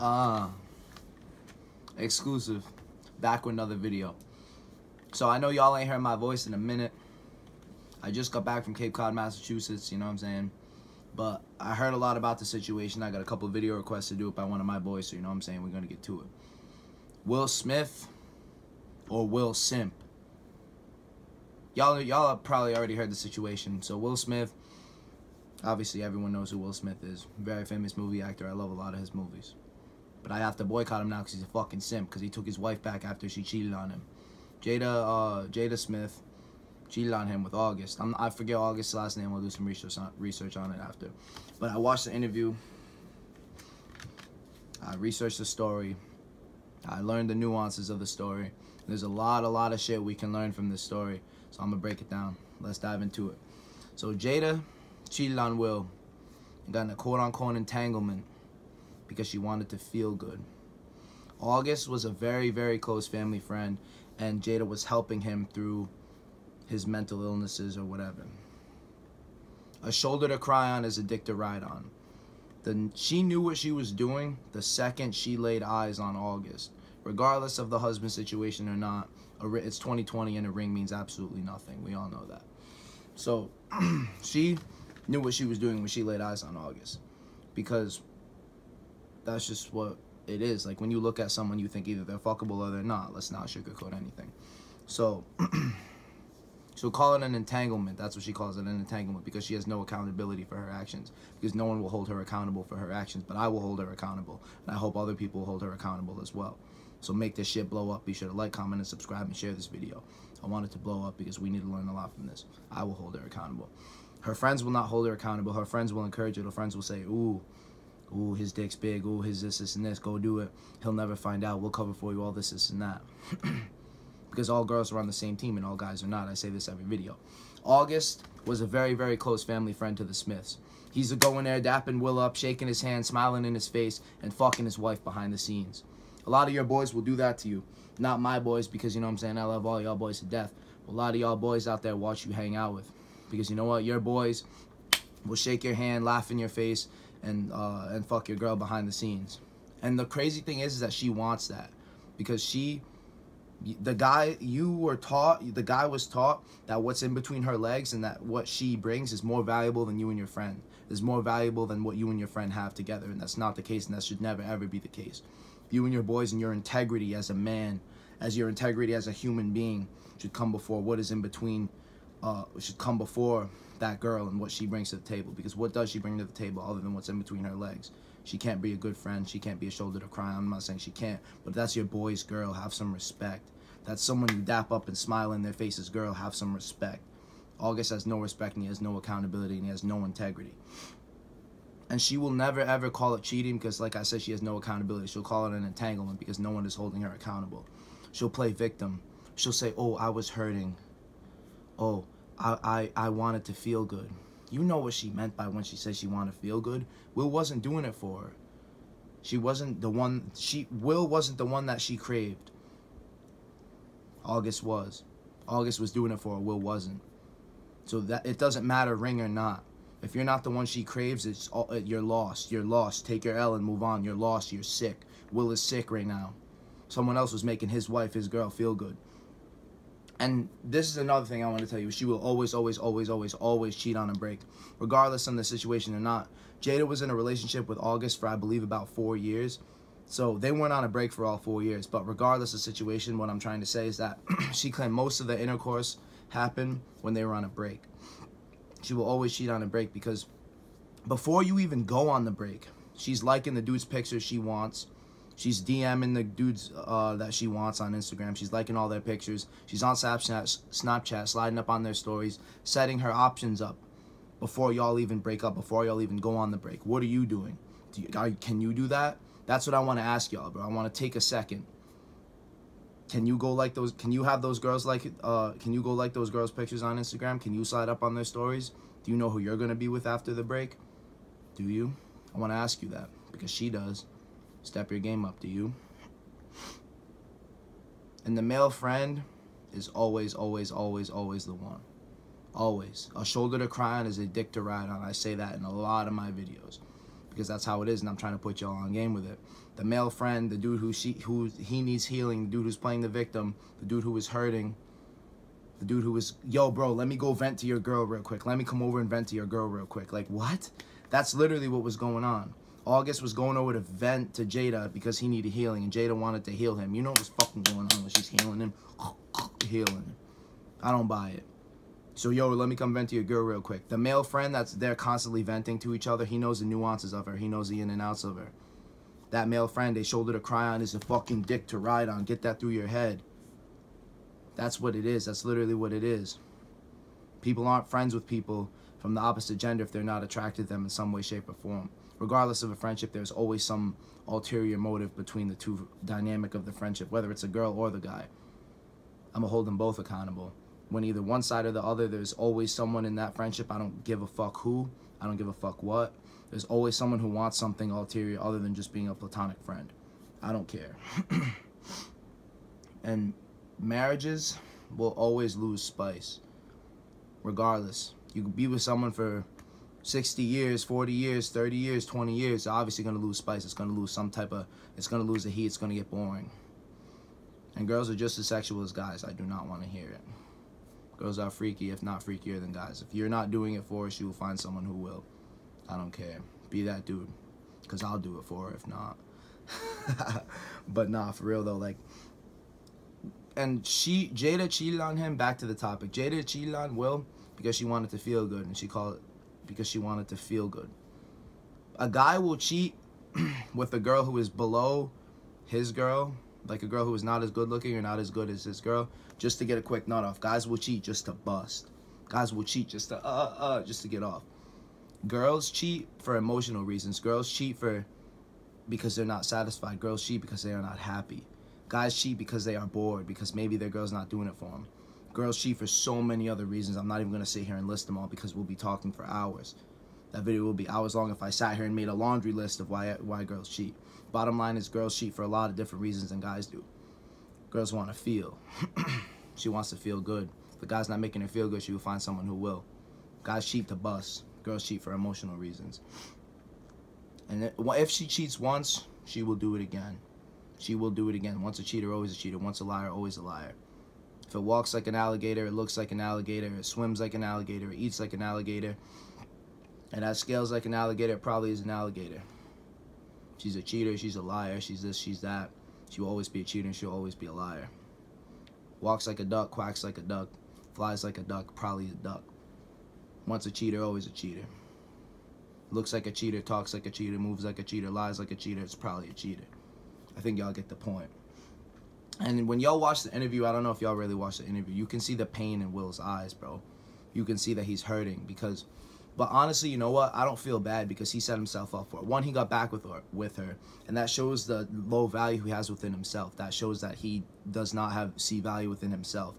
Uh, exclusive. Back with another video. So I know y'all ain't heard my voice in a minute. I just got back from Cape Cod, Massachusetts, you know what I'm saying? But I heard a lot about the situation. I got a couple video requests to do it by one of my boys, so you know what I'm saying? We're gonna get to it. Will Smith or Will Simp? Y'all y'all probably already heard the situation. So Will Smith, obviously everyone knows who Will Smith is. Very famous movie actor. I love a lot of his movies. But I have to boycott him now because he's a fucking simp because he took his wife back after she cheated on him. Jada uh, Jada Smith cheated on him with August. I'm, I forget August's last name. We'll do some research on, research on it after. But I watched the interview. I researched the story. I learned the nuances of the story. There's a lot, a lot of shit we can learn from this story. So I'm gonna break it down. Let's dive into it. So Jada cheated on Will got in a quote-unquote entanglement because she wanted to feel good. August was a very, very close family friend, and Jada was helping him through his mental illnesses or whatever. A shoulder to cry on is a dick to ride on. The, she knew what she was doing the second she laid eyes on August. Regardless of the husband situation or not, it's 2020 and a ring means absolutely nothing. We all know that. So she knew what she was doing when she laid eyes on August. Because that's just what it is. Like when you look at someone, you think either they're fuckable or they're not. Let's not sugarcoat anything. So she'll call it an entanglement. That's what she calls it, an entanglement, because she has no accountability for her actions. Because no one will hold her accountable for her actions, but I will hold her accountable, and I hope other people hold her accountable as well. So make this shit blow up. Be sure to like, comment, and subscribe, and share this video. I want it to blow up because we need to learn a lot from this. I will hold her accountable. Her friends will not hold her accountable. Her friends will encourage it. Her friends will say, ooh, Ooh, his dick's big. Ooh, his this, this, and this. Go do it. He'll never find out. We'll cover for you all this, this, and that. because all girls are on the same team and all guys are not. I say this every video. August was a very, very close family friend to the Smiths. He's going there, dapping Will up, shaking his hand, smiling in his face, and fucking his wife behind the scenes. A lot of your boys will do that to you. Not my boys, because you know what I'm saying, I love all y'all boys to death. a lot of y'all boys out there watch you hang out with. Because you know what, your boys will shake your hand, laugh in your face, and uh, and fuck your girl behind the scenes. And the crazy thing is, is that she wants that because she, the guy you were taught, the guy was taught that what's in between her legs and that what she brings is more valuable than you and your friend. Is more valuable than what you and your friend have together, and that's not the case, and that should never ever be the case. You and your boys and your integrity as a man, as your integrity as a human being, should come before what is in between. Uh, should come before that girl and what she brings to the table. Because what does she bring to the table other than what's in between her legs? She can't be a good friend. She can't be a shoulder to cry on. I'm not saying she can't, but that's your boy's girl. Have some respect. That's someone you dap up and smile in their faces. Girl, have some respect. August has no respect and he has no accountability and he has no integrity. And she will never ever call it cheating because, like I said, she has no accountability. She'll call it an entanglement because no one is holding her accountable. She'll play victim. She'll say, Oh, I was hurting. Oh, I, I, wanted to feel good. You know what she meant by when she said she wanted to feel good. Will wasn't doing it for her. She wasn't the one, she, Will wasn't the one that she craved. August was. August was doing it for her, Will wasn't. So that it doesn't matter ring or not. If you're not the one she craves, it's all, uh, you're lost. You're lost. Take your L and move on. You're lost. You're sick. Will is sick right now. Someone else was making his wife, his girl feel good. And this is another thing I want to tell you. She will always, always, always, always, always cheat on a break, regardless on the situation or not. Jada was in a relationship with August for, I believe, about four years. So they weren't on a break for all four years. But regardless of situation, what I'm trying to say is that she claimed most of the intercourse happened when they were on a break. She will always cheat on a break because before you even go on the break, she's liking the dude's pictures she wants. She's DMing the dudes uh, that she wants on Instagram. She's liking all their pictures. She's on Snapchat, Snapchat, sliding up on their stories, setting her options up before y'all even break up, before y'all even go on the break. What are you doing? Do you, can you do that? That's what I want to ask y'all, bro. I want to take a second. Can you go like those? Can you have those girls like? Uh, can you go like those girls' pictures on Instagram? Can you slide up on their stories? Do you know who you're gonna be with after the break? Do you? I want to ask you that because she does. Step your game up, do you? And the male friend is always, always, always, always the one. Always. A shoulder to cry on is a dick to ride on. I say that in a lot of my videos. because that's how it is, and I'm trying to put y'all on game with it. The male friend, the dude who she who he needs healing, the dude who's playing the victim, the dude who is hurting, the dude who was, yo, bro, let me go vent to your girl real quick. Let me come over and vent to your girl real quick. Like, what? That's literally what was going on. August was going over to vent to Jada because he needed healing, and Jada wanted to heal him. You know what was fucking going on when she's healing him? healing him. I don't buy it. So, yo, let me come vent to your girl real quick. The male friend that's there constantly venting to each other, he knows the nuances of her. He knows the in and outs of her. That male friend, a shoulder to cry on is a fucking dick to ride on. Get that through your head. That's what it is. That's literally what it is. People aren't friends with people from the opposite gender if they're not attracted to them in some way, shape, or form. Regardless of a friendship, there's always some ulterior motive between the two dynamic of the friendship, whether it's a girl or the guy. I'm gonna hold them both accountable. When either one side or the other, there's always someone in that friendship. I don't give a fuck who. I don't give a fuck what. There's always someone who wants something ulterior other than just being a platonic friend. I don't care. and marriages will always lose spice. Regardless. You can be with someone for 60 years, 40 years, 30 years, 20 years, they're obviously going to lose spice. It's going to lose some type of, it's going to lose the heat. It's going to get boring. And girls are just as sexual as guys. I do not want to hear it. Girls are freaky, if not freakier than guys. If you're not doing it for us, you will find someone who will. I don't care. Be that dude. Because I'll do it for her if not. but nah, for real though, like, and she Jada cheated on him. Back to the topic. Jada cheated on Will because she wanted to feel good, and she called because she wanted to feel good. A guy will cheat with a girl who is below his girl, like a girl who is not as good looking or not as good as his girl, just to get a quick nut off. Guys will cheat just to bust. Guys will cheat just to uh uh just to get off. Girls cheat for emotional reasons. Girls cheat for because they're not satisfied. Girls cheat because they are not happy. Guys cheat because they are bored, because maybe their girl's not doing it for them. Girls cheat for so many other reasons. I'm not even going to sit here and list them all because we'll be talking for hours. That video will be hours long if I sat here and made a laundry list of why why girls cheat. Bottom line is girls cheat for a lot of different reasons than guys do. Girls want to feel. she wants to feel good. If the guy's not making her feel good, she will find someone who will. Guys cheat to bust. Girls cheat for emotional reasons. And if she cheats once, she will do it again. She will do it again. Once a cheater, always a cheater. Once a liar, always a liar. If it walks like an alligator, it looks like an alligator, it swims like an alligator, it eats like an alligator, and has scales like an alligator, it probably is an alligator. She's a cheater, she's a liar, she's this, she's that. She will always be a cheater she'll always be a liar. Walks like a duck, quacks like a duck, flies like a duck, probably a duck. Once a cheater, always a cheater. Looks like a cheater, talks like a cheater, moves like a cheater, lies like a cheater, it's probably a cheater. I think y'all get the point. And when y'all watch the interview, I don't know if y'all really watched the interview, you can see the pain in Will's eyes, bro. You can see that he's hurting because, but honestly, you know what? I don't feel bad because he set himself up for it. One, he got back with her, with her, and that shows the low value he has within himself. That shows that he does not have see value within himself.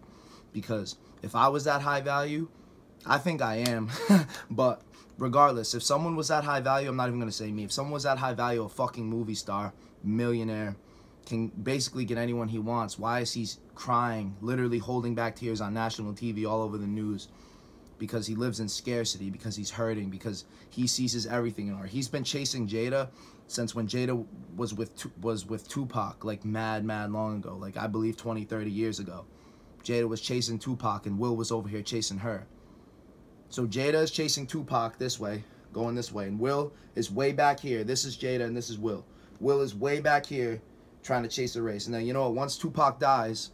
Because if I was that high value, I think I am, but regardless, if someone was that high value, I'm not even gonna say me. If someone was that high value, a fucking movie star, millionaire can basically get anyone he wants. Why is he crying, literally holding back tears on national TV all over the news? Because he lives in scarcity, because he's hurting, because he seizes everything in her. He's been chasing Jada since when Jada was with was with Tupac, like mad, mad long ago, like I believe 20, 30 years ago. Jada was chasing Tupac and Will was over here chasing her. So Jada is chasing Tupac this way, going this way, and Will is way back here. This is Jada and this is Will. Will is way back here trying to chase the race. And then, you know what? Once Tupac dies,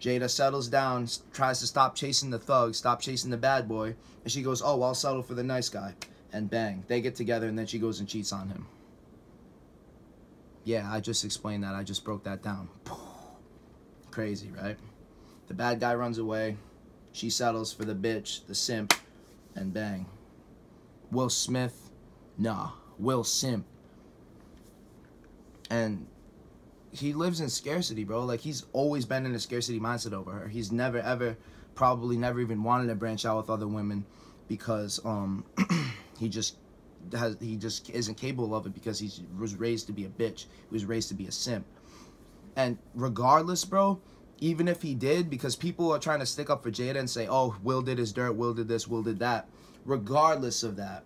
Jada settles down, tries to stop chasing the thug, stop chasing the bad boy. And she goes, oh, I'll settle for the nice guy. And bang, they get together and then she goes and cheats on him. Yeah, I just explained that. I just broke that down. Crazy, right? The bad guy runs away. She settles for the bitch, the simp, and bang. Will Smith, nah. Will Simp. And he lives in scarcity, bro. Like he's always been in a scarcity mindset over her. He's never ever probably never even wanted to branch out with other women because um he just has he just isn't capable of it because he was raised to be a bitch. He was raised to be a simp. And regardless, bro, even if he did, because people are trying to stick up for Jada and say, oh, Will did his dirt, Will did this, Will did that. Regardless of that,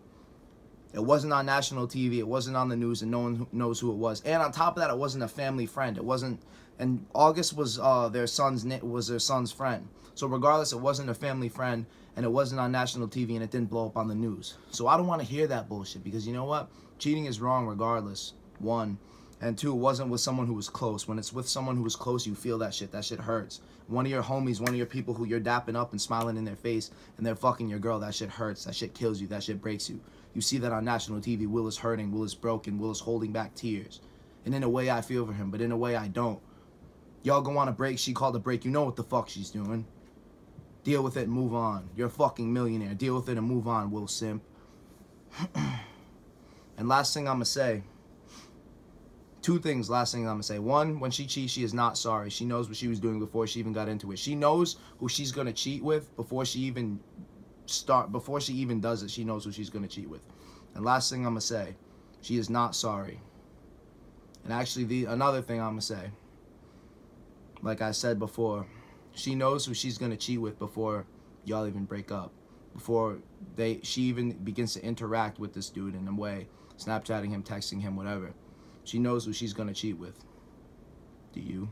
It wasn't on national TV. It wasn't on the news, and no one knows who it was. And on top of that, it wasn't a family friend. It wasn't. And August was uh, their son's was their son's friend. So regardless, it wasn't a family friend, and it wasn't on national TV, and it didn't blow up on the news. So I don't want to hear that bullshit because you know what? Cheating is wrong regardless. One. And two, it wasn't with someone who was close. When it's with someone who was close, you feel that shit. That shit hurts. One of your homies, one of your people who you're dapping up and smiling in their face, and they're fucking your girl, that shit hurts. That shit kills you. That shit breaks you. You see that on national TV. Will is hurting. Will is broken. Will is holding back tears. And in a way, I feel for him, but in a way, I don't. Y'all go on a break. She called a break. You know what the fuck she's doing. Deal with it and move on. You're a fucking millionaire. Deal with it and move on, Will Simp. and last thing I'm going to say two things last thing i'm gonna say. One when she cheats she is not sorry. She knows what she was doing before she even got into it. She knows who she's gonna cheat with before she even start before she even does it. She knows who she's gonna cheat with. And last thing i'm gonna say she is not sorry. And actually the another thing i'm gonna say like i said before she knows who she's gonna cheat with before y'all even break up. Before they she even begins to interact with this dude in a way snapchatting him texting him whatever she knows who she's going to cheat with. Do you?